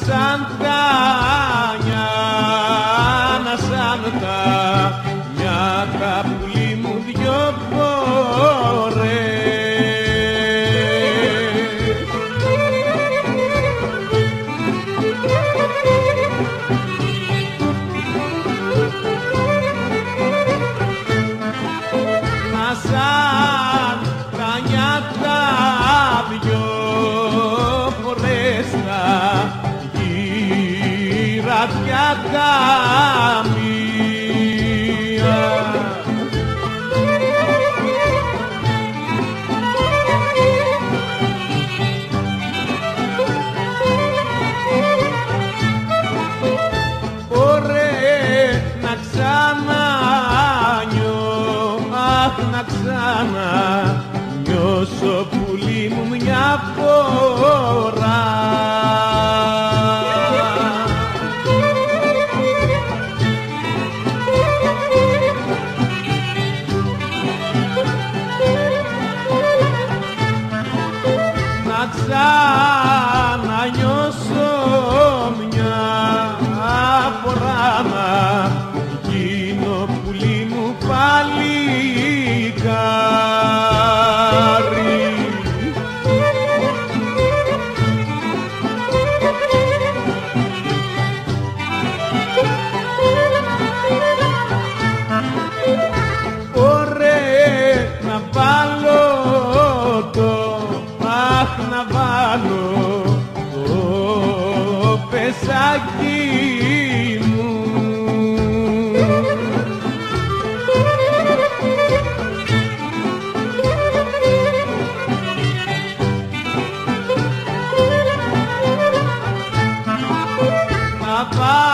σαν τα νιάνα σαν τα νιάτα γυρατιά τα μία. Ωραία να ξανανιώ, αχ να ξανανιώσω πουλί μου μια φορά. Να το πεσάκι μου. Να βάλω το